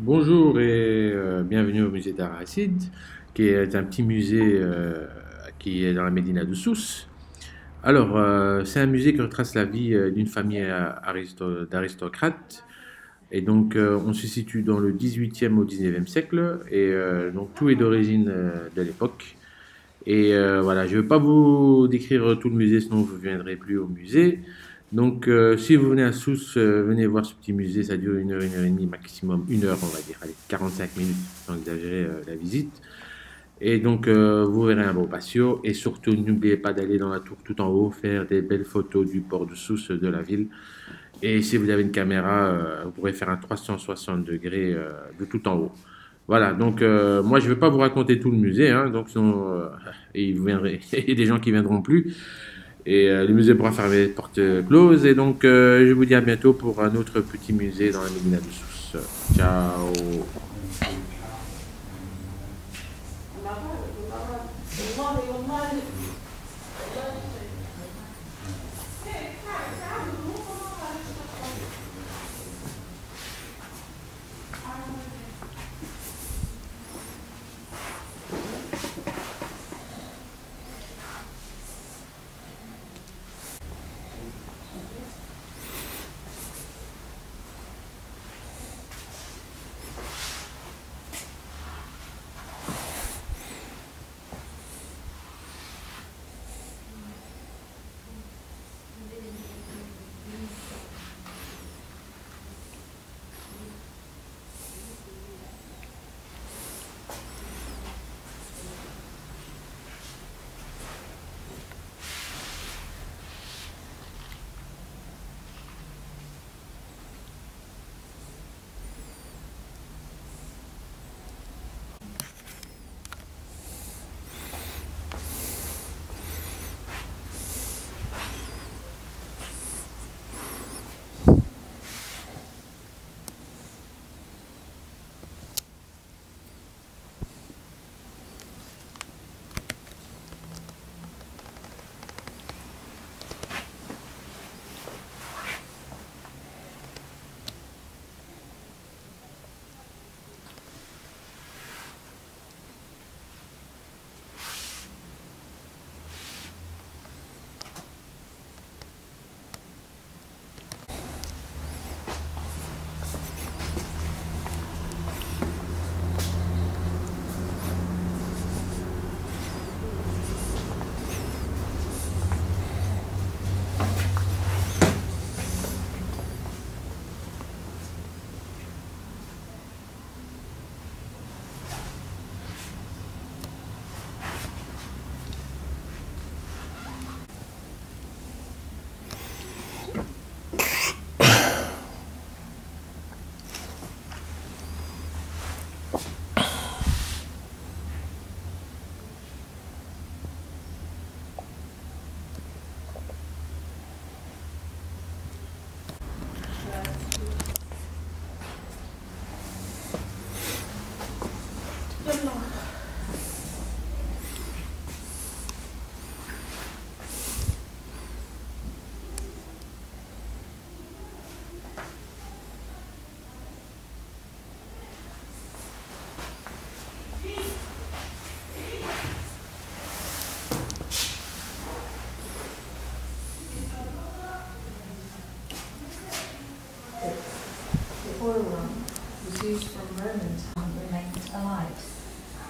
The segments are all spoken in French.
Bonjour et euh, bienvenue au musée d'Aracide, qui est un petit musée euh, qui est dans la Médina de Sousse. Alors, euh, c'est un musée qui retrace la vie d'une famille aristo- d'aristocrates. Et donc, on se situe dans le 18e au 19e siècle. Et donc, tout est d'origine de l'époque. Et voilà, je ne vais pas vous décrire tout le musée, sinon vous ne viendrez plus au musée. Donc, euh, si vous venez à Sousse, euh, venez voir ce petit musée. Ça dure une heure, une heure et demie, maximum une heure, on va dire. Allez, 45 minutes, sans exagérer euh, la visite. Et donc, euh, vous verrez un beau patio. Et surtout, n'oubliez pas d'aller dans la tour tout en haut, faire des belles photos du port de Sousse, de la ville. Et si vous avez une caméra, euh, vous pourrez faire un 360 degrés de tout en haut. Voilà, donc euh, moi je ne vais pas vous raconter tout le musée, hein, donc sinon euh, il y a des gens qui viendront plus. Et euh, le musée pourra fermer les portes closes. Et donc euh, je vous dis à bientôt pour un autre petit musée dans la Médina de Sousse. Ciao Lamp was used from Roman time, remained alight,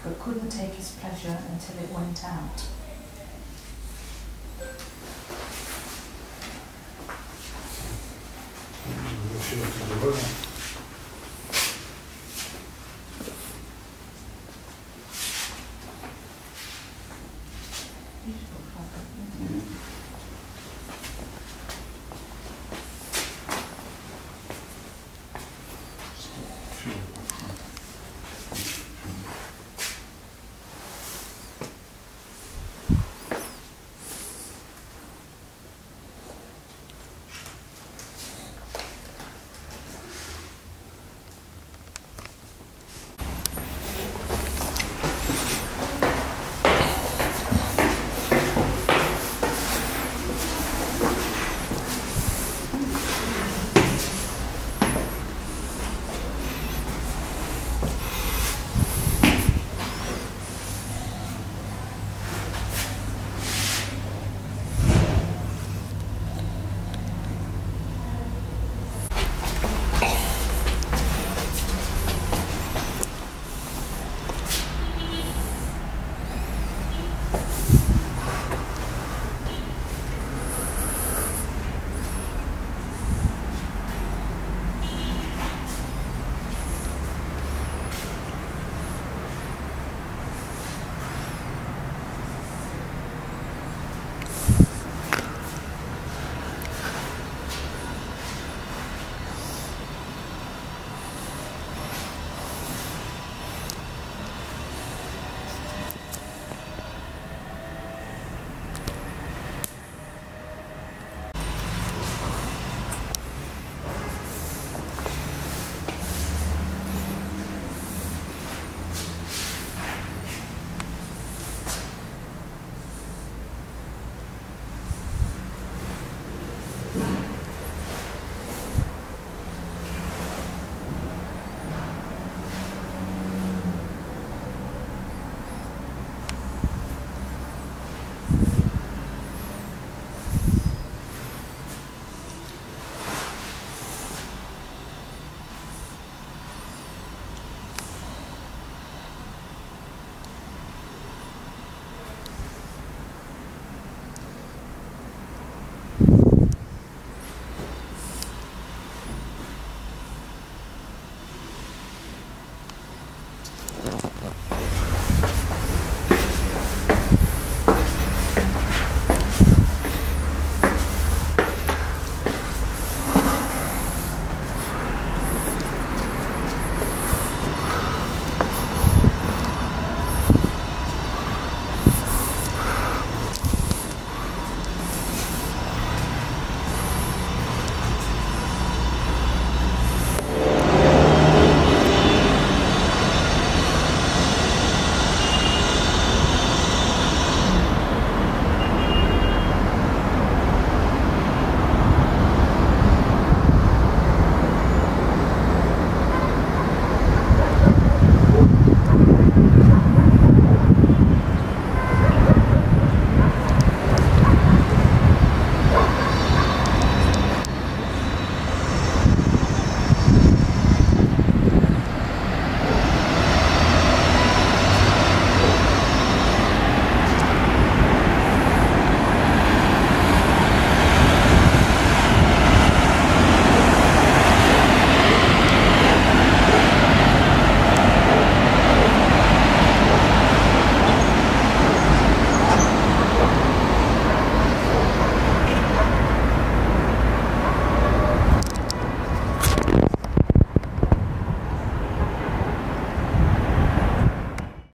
but couldn't take his pleasure until it went out. A trovare